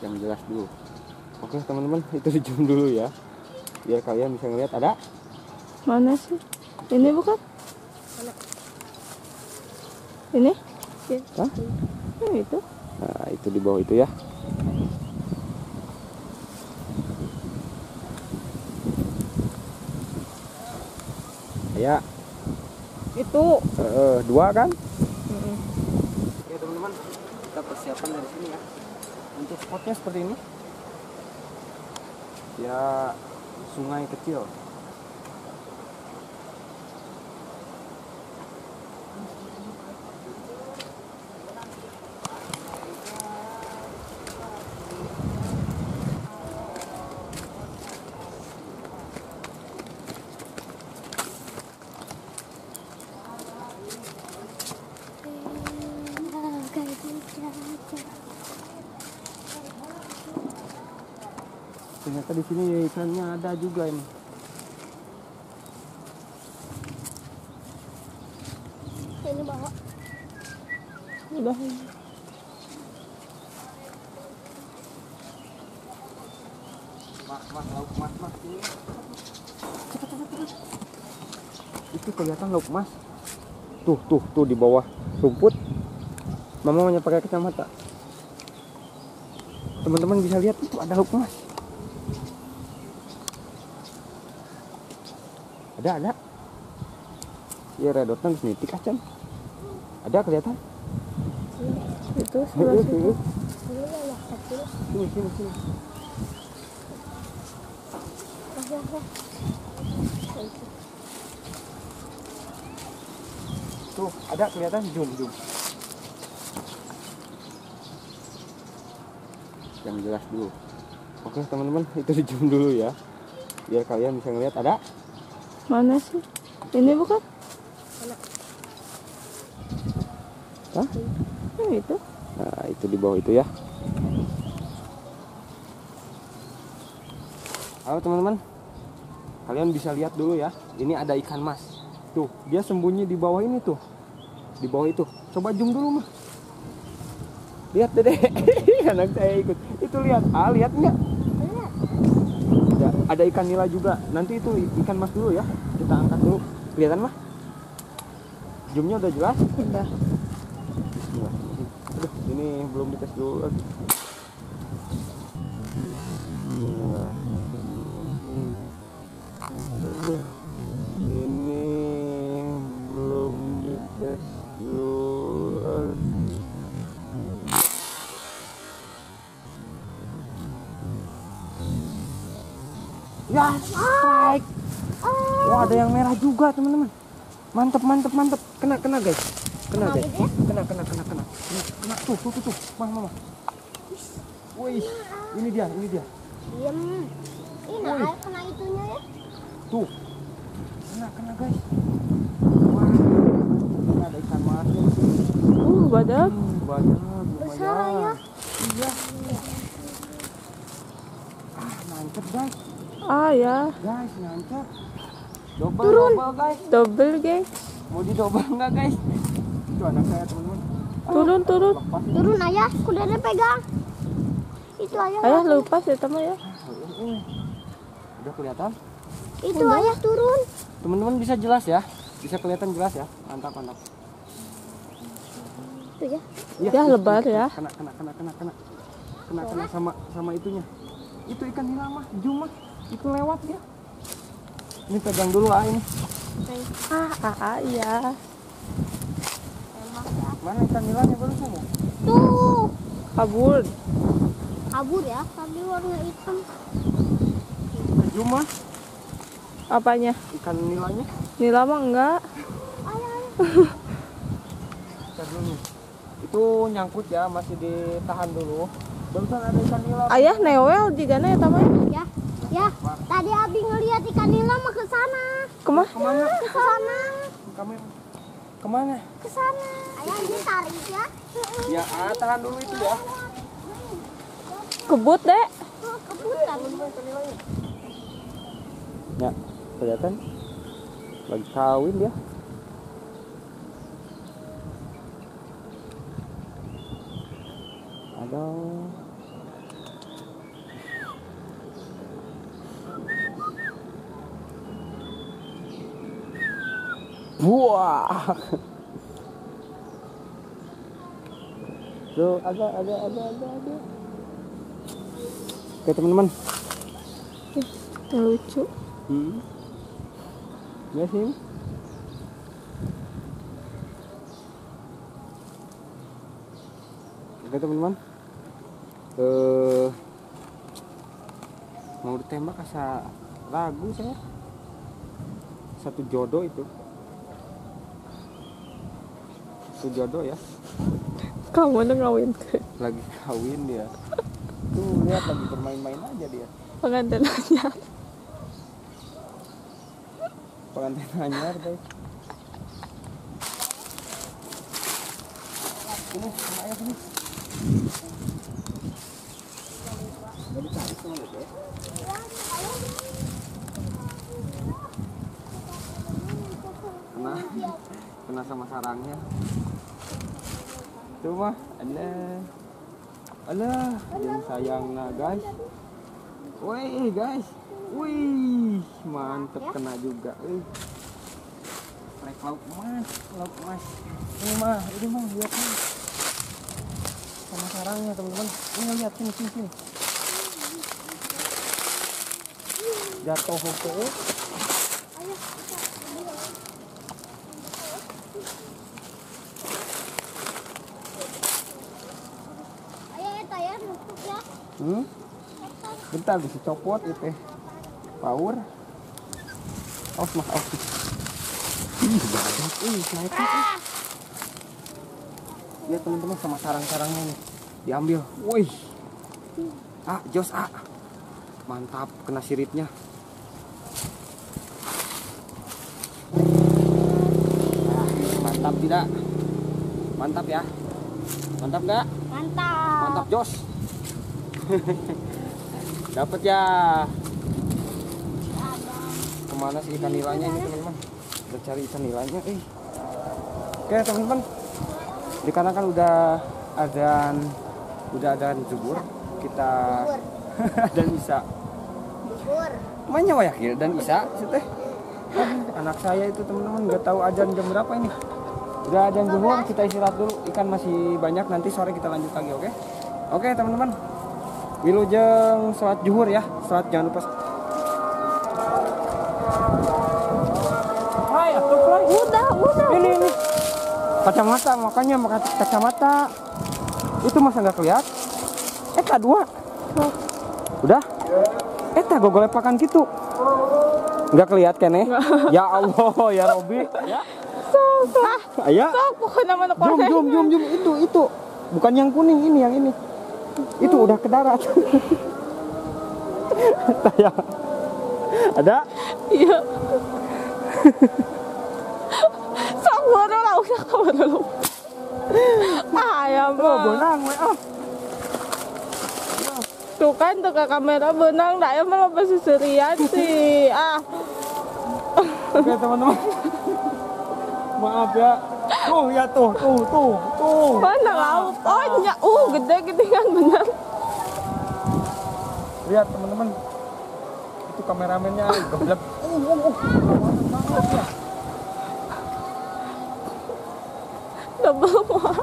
yang jelas dulu oke teman-teman itu di zoom dulu ya biar kalian bisa ngeliat ada Mana sih? Ini bukan? Ini? Hah? Yang itu? nah itu di bawah itu ya ya Itu. eh, dua kan Mm-mm. Oke teman-teman, kita persiapan dari sini ya. Untuk spotnya seperti ini. Ya sungai kecil. Ternyata di sini ikannya ada juga ini. Ini bawa. Udah. Mas, mas, lauk mas, mas ini. Itu kelihatan lauk mas. Tuh, tuh, tuh di bawah rumput. Mama hanya pakai kacamata. Teman-teman bisa lihat itu ada lauk mas. Ada, ada. Ya redotan di sini tik acan. Ada kelihatan? Itu sebelah situ. Ini yang kecil. Sini, sini, sini. Tuh, ada kelihatan zoom, zoom. Yang jelas dulu. Oke, teman-teman, itu di zoom dulu ya. Biar kalian bisa ngeliat ada. Mana sih? Ini bukan? Hah? Yang itu? Nah, itu di bawah itu ya. Halo teman-teman. Kalian bisa lihat dulu ya. Ini ada ikan mas. Tuh, dia sembunyi di bawah ini tuh. Di bawah itu. Coba zoom dulu mah. Lihat dede. Anak saya ikut. Itu lihat. Ah, lihat nggak? Ada, ikan nila juga. Nanti itu ikan mas dulu ya. Kita angkat dulu. Kelihatan mah? Zoomnya udah jelas? Udah. Bismillah. Aduh, ini belum dites dulu lagi. Ini Ya, strike. Wah, ada yang merah juga, teman-teman. Mantep, mantep, mantep. Kena, kena, guys. Kena, guys. Kena, kena, kena, kena. Kena, kena. Tuh, tuh, tuh, tuh. Mama, mama. Wih, ini dia, ini dia. Diam. Ini Woi. air kena itunya ya. Tuh. Kena, kena, guys. Wah, ini ada ikan mas. Uh, badak. Hmm, banyak, Besar ya. Iya. Ah, nancep, guys. Ah ya. Guys, nancep. Double, Turun. double, guys. Double, guys. Mau didobel nggak, guys? Itu anak saya, teman-teman. Turun, turun. Lepas. Turun ayah, kuda dia pegang. Itu ayah. Ayah lepas ya teman ya. Ini. Udah kelihatan? Itu ayah turun. Teman-teman bisa jelas ya? Bisa kelihatan jelas ya? Mantap, mantap. Itu ya. Iya, Ya, itu, lebar ya. Kena, kena, kena, kena, kena. Kena, kena sama sama itunya. Itu ikan nila mah, jum mah. Itu lewat dia. Ini pegang dulu ah ini. Ah, ah, ah, iya. Mana ikan nilanya baru sama? Tuh. Kabur. Kabur ya, tapi warna hitam. Jum mah, Apanya? ikan nilanya. Ini lama enggak? Dulu nih. Itu nyangkut ya, masih ditahan dulu. Barusan ada ikan nila. Ayah newel juga ya tamanya. Ya. Ya, tadi Abi ngelihat ikan nila mah ke sana. Ke mana? Ke mana? Ke sana. Kamu ke mana? Ke sana. Ayah ini tarik ya. Ya, ah, tahan dulu itu ya. Kebut, Dek. Oh, kebutan. Ya, kelihatan lagi kawin dia. Ada Wah. Tuh, ada, ada, ada, ada, ada. Oke teman-teman. Yang lucu. Hmm. Ya sih. Oke teman-teman. Eh mau ditembak asa ragu saya. Satu jodoh itu. Satu jodoh ya. Kamu udah ngawin ke Lagi kawin dia. Tuh lihat lagi bermain-main aja dia. pengantin anyar. pengantin anyar guys sini sama ayah sama Dek. kena kena sama sarangnya tuh mah ada alah yang sayang nah guys. Wih guys. Wih mantep kena juga. Wih Rek lauk emas Lauk emas Ini mah Ini mah lihat nih. Sama sarangnya teman-teman. Ini lihat sini sini sini. Jatuh oke Ayo eta ya nusuk ya. Hmm? Bentar bisa copot itu Power Awas mah awas Ih badak Ih ih. Lihat teman-teman sama sarang-sarangnya nih Diambil Wih Ah Jos ah Mantap kena siripnya Mantap tidak Mantap ya Mantap nggak? Mantap. Mantap Jos. Dapat ya. Ke mana sih ikan nilainya ini teman-teman? Kita cari ikan nilainya. Eh. Oke teman-teman. Dikarenakan udah adzan udah adzan zuhur, kita dan Isa. Bubur. Mainnya wayakil dan Isa sih teh. Anak saya itu teman-teman nggak tahu adzan jam berapa ini. Udah adzan zuhur, kita istirahat dulu. Ikan masih banyak, nanti sore kita lanjut lagi, oke? Oke teman-teman. Wilujeng sholat zuhur ya. Sholat jangan lupa. Udah, udah. Ini ini. Kacamata, makanya makan kacamata. Itu masa nggak kelihatan? Eta dua. Udah? Eta gogol lepakan gitu. Nggak kelihatan kene? Ya Allah, ya Robi. Ya. Sok lah. Ayah. Sok pokoknya mana Jum, jum, jum, jum. Itu, itu. Bukan yang kuning, ini yang ini. Itu udah ke darat. Saya. Ada? Iya. Sok baru lah, udah kamu dulu. Ya Oh, mah. benang, ah. Tuh kan tuh ke kamera benang, dah ya malah masih serian sih. Ah, Oke, teman-teman. Maaf ya. Tuh, ya tuh, tuh, tuh, tuh. mana laut? Oh, nya, uh, gede gede kan bener. Lihat, teman-teman. Itu kameramennya geblek. Uh, uh, uh. Ya. Double mah.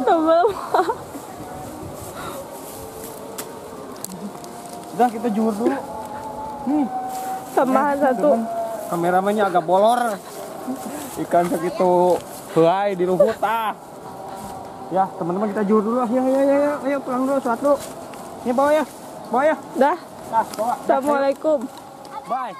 Double mah. Udah, kita juhur dulu. Tambahan Eh, satu. teman, Kameramennya agak bolor. Ikan segitu helai di rumput ah. Ya, teman-teman kita juhur dulu. Ya, ya, ya, ya. Ayo pulang dulu satu. Ini bawa ya. Bawa ya. Dah. Bawa. Assalamualaikum. Bye.